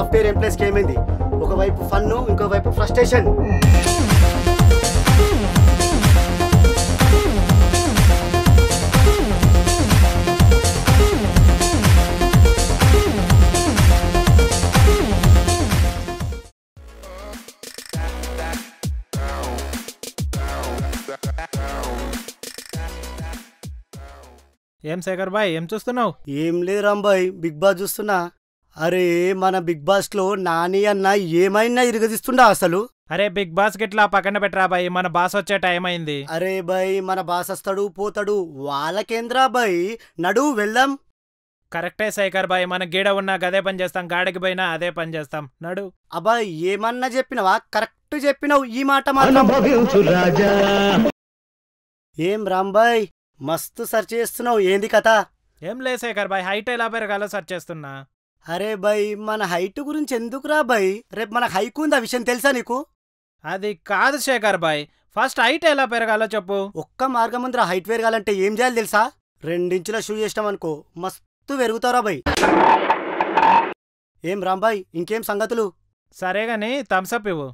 Software ఎంప్లాయీస్కి ఏమైంది ఒకవైపు ఫన్ను ఇంకోవైపు ఫ్రస్ట్రేషన్ ఏం శేఖర్ బాయ్ ఏం చూస్తున్నావు? ఏం లేదు రాంబాయ్ బిగ్ బాస్ చూస్తున్నా. అరే మన బిగ్ బాస్లో నాని అన్న ఏమైనా ఇరగదీస్తుండా అసలు? అరే బిగ్ బాస్ గిట్లా పక్కన పెట్టరా బాయ్ మన బాస్ వచ్చే టైం అయింది. అరే బాయ్ మన బాస్ వస్తాడు పోతాడు వాళ్ళకేంద్రా బాయ్? నడు వెళ్దాం. కరెక్టే శేఖర్ బాయ్ మన గీడ ఉన్నా గదే పని చేస్తాం గాడికి పోయినా అదే పని చేస్తాం. నడు. అబ్బాయి ఏమన్నా చెప్పినవా? కరెక్ట్ చెప్పినావు ఈ మాట మాత్రం. ఏం రాంబాయ్ మస్తు సెర్చ్ చేస్తున్నావు ఏంది కథ? ఏం లే శేఖర్ బాయ్ హైట్ ఎలా పెరగాలో సెర్చ్ చేస్తున్నా. అరే బాయ్ మన హైట్ గురించి ఎందుకురా బాయ్ రేపు మన హైక్ ఉంది ఆ విషయం తెలుసా నీకు? అది కాదు శేఖర్ బాయ్ ఫస్ట్ హైట్ ఎలా పెరగాలో చెప్పు. ఒక్క మార్గం ముందర హైట్ పెరగాలంటే ఏం చేయాలి తెలుసా? రెండించుల షూ చేసినాం అనుకో మస్తు పెరుగుతారా బాయ్ ఏం రాంబాయ్ ఇంకేం సంగతులు? సరే గాని థమ్సప్ ఇవ్వు.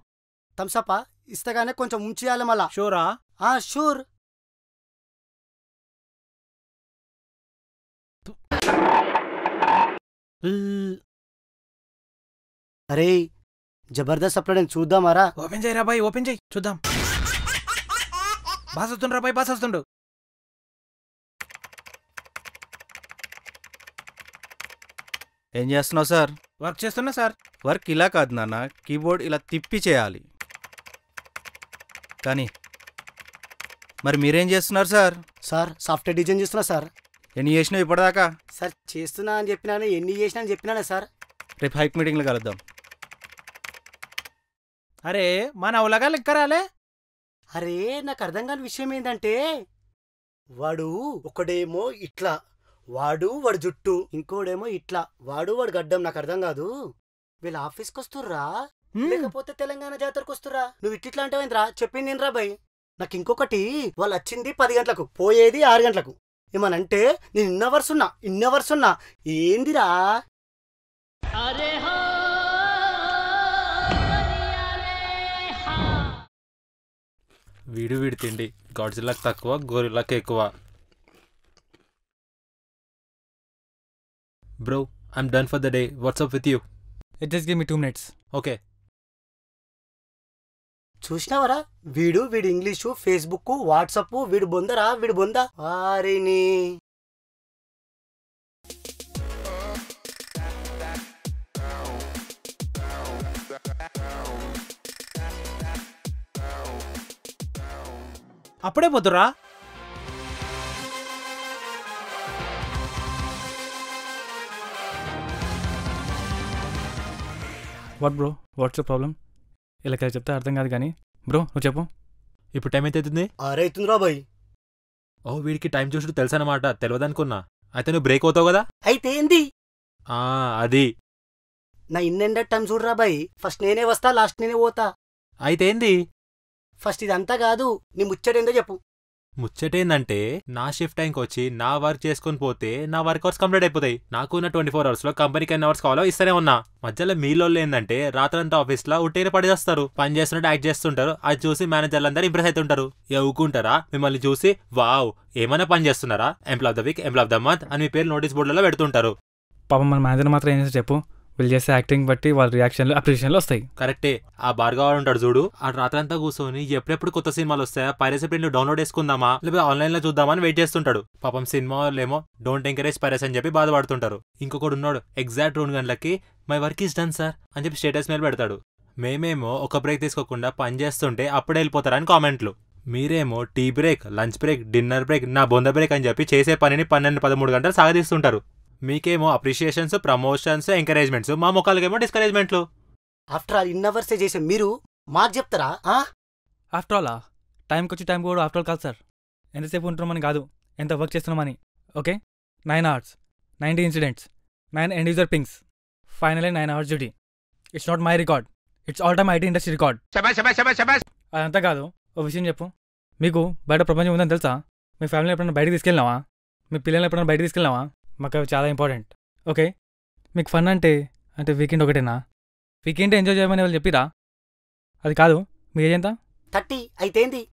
థమ్సప్పా ఇస్తగానే కొంచెం ఉంచేయాలి మళ్ళా. షూరా ఆ? షూర్ అరే జబర్దస్త్ అప్పుడు నేను చూద్దామారా ఓపెన్ చేయరా బాయ్ ఓపెన్ చేయి చూద్దాం. బాస్ వస్తుండ్రా బాయ్ బాస్ వస్తుండు. ఏం చేస్తున్నావు సార్? వర్క్ చేస్తున్నా సార్. వర్క్ ఇలా కాదు నాన్న కీబోర్డ్ ఇలా తిప్పి చేయాలి. కానీ మరి మీరేం చేస్తున్నారు సార్? సార్ సాఫ్ట్వేర్ డిజైన్ చేస్తున్నా సార్. ఎన్ని చేసినావు ఇప్పటిదాకా? సార్ చేస్తున్నా అని చెప్పినాను ఎన్ని చేసినా అని చెప్పినానే సార్. రేపు హైక్ మీటింగ్లో కలుద్దాం. అరే మన ఉలగాలు ఇంకా రాలే అరే నాకు అర్థం కాని విషయం ఏంటంటే వాడు ఒకడేమో ఇట్లా వాడు వాడు జుట్టు ఇంకోడేమో ఇట్లా వాడు వాడు గడ్డం నాకు అర్థం కాదు. వీళ్ళ ఆఫీస్కి వస్తుర్రా. లేకపోతే తెలంగాణ జాతరకు వస్తురా నువ్వు ఇట్లా అంటావేంద్రా చెప్పింది రా భయ్ నాకు ఇంకొకటి వాళ్ళు వచ్చింది పది గంటలకు పోయేది ఆరు గంటలకు. ఏమనంటే నేను ఇన్న అవర్స్ ఉన్నా ఇన్న అవర్స్ ఉన్నా ఏందిరా? వీడు వీడి తిండి. గాడ్జిల్లాకి తక్కువ గోరిల్లాకి ఎక్కువ. Bro I'm done for the day. What's up with you? Just give me two minutes. Okay. చూసినావరా? వీడు వీడి ఇంగ్లీషు ఫేస్బుక్ వాట్సప్ వీడు బొందరా వీడు బొందా? వారిని. అప్పుడే పోతురా వాట్ బ్రో వాట్స్ ప్రాబ్లం ఇలా కదా చెప్తే అర్థం కాదు కానీ. బ్రో నువ్వు చెప్పు. ఇప్పుడు టైం ఎంత అవుతుంది ఆరైతుందిరా భయ్ ఓ వీడికి టైం చూసుడు తెలుసనమాట తెలియదనుకున్నా అయితే నువ్వు బ్రేక్ అవుతావు కదా? అయితే ఏంది? ఆ అది. నా ఇన్నెండ టైం చూడరా భయ్ ఫస్ట్ నేనే వస్తా లాస్ట్ నేనే పోతా. అయితే ఏంది? ఫస్ట్ ఇదంతా కాదు నీ ముచ్చటేందో చెప్పు. ముచ్చటేందంటే నా షిఫ్ట్ టైంకి వచ్చి నా వర్క్ చేసుకొని పోతే నా వర్క్ అవర్స్ కంప్లీట్ అయిపోతాయి. నాకు ఉన్న ట్వంటీ ఫోర్ అవర్స్లో కంపెనీకి ఎన్ని అవర్స్ కావాలో ఇస్తూనే ఉన్నా. మధ్యలో మీలో ఏంటంటే రాత్రంతా ఆఫీస్లో ఉట్టేనే పడేస్తారు పని చేస్తున్నట్టు యాక్ట్ చేస్తుంటారు. అది చూసి మేనేజర్లు అందరూ ఇంప్రెస్ అవుతుంటారు ఎవ్వుకుంటారా మిమ్మల్ని చూసి వావ్ ఏమైనా పని చేస్తున్నారా? Employee of the week employee of the month అని మీ పేరు నోటీస్ బోర్డులలో పెడుతుంటారు. పాపం మన మేనేజర్ మాత్రం ఏం చేస్తే చెప్పు. వీళ్ళు చేసే యాక్టింగ్ బట్టి వాళ్ళ రియాక్షన్లు అప్రిషియేషన్లు వస్తాయి. కరెక్టే. ఆ భార్గవ ఉంటాడు చూడు ఆ రాత్రంతా కూర్చొని ఎప్పుడెప్పుడు కొత్త సినిమాలు వస్తాయా? పైరసీ ప్రింట్ డౌన్లోడ్ చేసుకుందామా? లేకపోతే ఆన్లైన్లో చూద్దామని వెయిట్ చేస్తుంటాడు. పాపం సినిమా వాళ్ళేమో డోంట్ ఎంకరేజ్ పైరస్ అని చెప్పి బాధపడుతుంటారు. ఇంకొకడు ఉన్నాడు ఎగ్జాక్ట్ రెండు గంటలకి my work is done sir అని చెప్పి స్టేటస్ మీద పెడతాడు. మేమేమో ఒక బ్రేక్ తీసుకోకుండా పని చేస్తుంటే అప్పుడే వెళ్ళిపోతారని కామెంట్లు. మీరేమో tea break lunch break dinner break నా బొంద బ్రేక్ అని చెప్పి చేసే పనిని పన్నెండు పదమూడు గంటలు సాగదీస్తుంటారు. మీకేమో అప్రిషియేషన్స్ ప్రమోషన్స్ ఎంకరేజ్మెంట్స్ మా మొక్కలకేమో డిస్కరేజ్మెంట్లు ఆఫ్టర్ ఆల్ ఇన్ అవర్సే చేసే మీరు? మాకు చెప్తారా? ఆ? ఆఫ్టర్ ఆల్ టైంకి వచ్చి టైంకి కూడా ఆఫ్టర్ ఆల్ కాదు సార్. ఎంతసేపు ఉంటున్నామని కాదు. ఎంత వర్క్ చేస్తున్నామని. Okay nine hours ninety incidents nine end user pings finally nine hours duty it's not my record it's all time IT industry record అదంతా కాదు. ఓ విషయం చెప్పు. మీకు బయట ప్రపంచం ఉందని తెలుసా? మీ ఫ్యామిలీ ఎప్పుడైనా బయటకు తీసుకెళ్ళినావా? మీ పిల్లల్ని ఎప్పుడైనా బయటకు తీసుకెళ్ళినావా? మాకు అవి చాలా ఇంపార్టెంట్. ఓకే? మీకు ఫన్ అంటే అంటే వీకెండ్ ఒకటేనా? వీకెండ్ ఎంజాయ్ చేయమని వాళ్ళు చెప్పిరా? అది కాదు మీ ఏజ్ ఎంత? థర్టీ అయితేంది?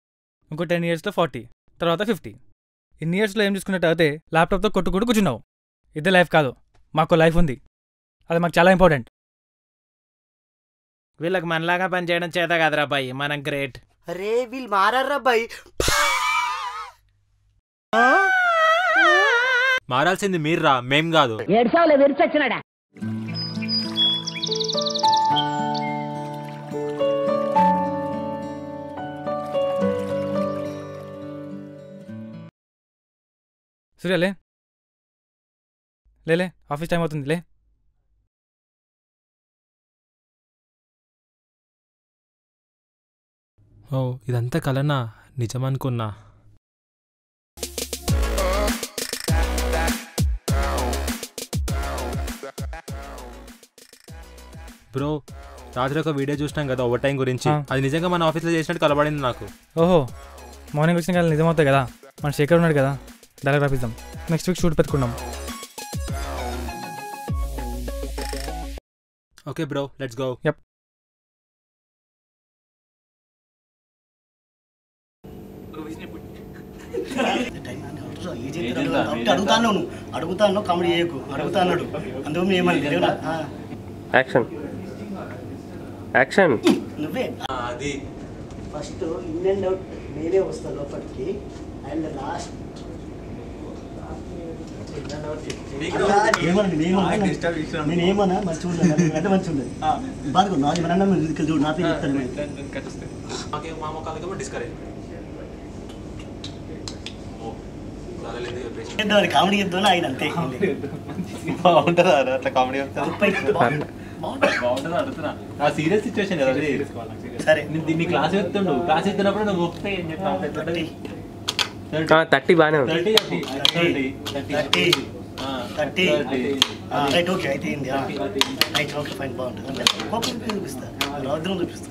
ఇంకో టెన్ ఇయర్స్లో ఫార్టీ తర్వాత ఫిఫ్టీ. ఇన్ని ఇయర్స్లో ఏం చూసుకున్నట్టు అయితే ల్యాప్టాప్తో కొట్టుకుంటూ కూర్చున్నావు. ఇదే లైఫ్ కాదు మాకు లైఫ్ ఉంది. అది మాకు చాలా ఇంపార్టెంట్. వీళ్ళకి మనలాగా పని చేయడం చేత కాదురా బాయ్ మనం గ్రేట్. అరే వీళ్ళు మారర్రా బాయ్? మారాల్సింది మీర్రా మేం కాదు. ఏడ్చావులే విరిచొచ్చినాడా? సూర్య లే. లేలే ఆఫీస్ టైం అవుతుంది లే. ఓ ఇదంతా కలనా? నిజమనుకున్నా. బ్రో రాత్రి ఒక వీడియో చూసినాం కదా ఓవర్ టైం గురించి. అది నిజంగా మన ఆఫీస్లో చేసినట్టు కలబడింది నాకు. ఓహో మార్నింగ్ వచ్చిన కదా నిజమవుతాయి కదా? మన శేఖర్ ఉన్నాడు కదా? డైరెక్ట్ రాపిద్దాం. నెక్స్ట్ వీక్ షూట్ పెట్టుకున్నాం ఓకే బ్రో లెట్స్ గో అడుగుతాను నువ్వు అడుగుతాను కామెడీ చేయకు. అడుగుతా అన్నాడు అందుకు ఏమని యాక్షన్ యాక్షన్ నువ్వే. అది. ఫస్ట్ ఇన్ అండ్ అవుట్ నేనే వస్తా లోపలికి. అండ్ లాస్ట్ ఏమన్నా నేనేమన్నా మంచిగా ఉండదు అంటే మంచిగా ఉండదు మన మ్యూజికల్ చూడు నా పేరు చెప్తాను కామెడీ చేద్దామని ఆయన అంతే. బాగుంటుందా అట్లా కామెడీ ఆ సీరియస్ సిచ్యువేషన్ కదా. సరే. నేను దీన్ని క్లాస్ చెప్తుండు క్లాస్ చెప్తున్నప్పుడు నువ్వు థర్టీ. బాగానే ఉంది. థర్టీ చెప్పు thirty. Thirty thirty. Thirty. Right okay అయితే ఏంది? రైట్ ఓకే ఫైన్ బాగుంటుంది. అంటే కోపం చూపిస్తా. రౌద్రం చూపిస్తా.